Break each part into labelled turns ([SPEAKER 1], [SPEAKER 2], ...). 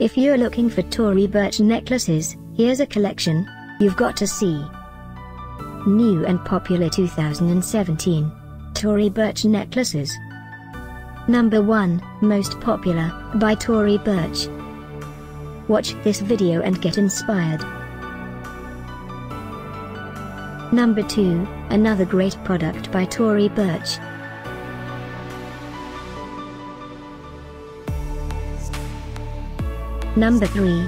[SPEAKER 1] If you're looking for Tory Burch necklaces, here's a collection you've got to see. New and popular 2017 Tory Burch necklaces. Number 1, Most Popular, by Tory Burch. Watch this video and get inspired. Number 2, another great product by Tory Burch. Number 3.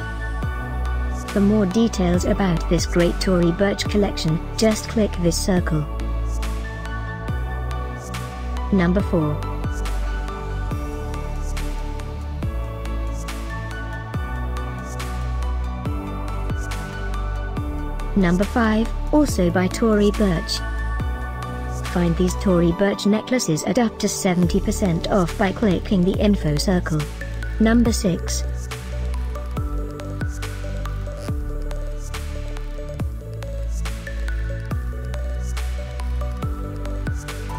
[SPEAKER 1] For more details about this great Tory Burch collection, just click this circle. Number 4. Number 5, also by Tory Burch. Find these Tory Burch necklaces at up to 70% off by clicking the info circle. Number 6.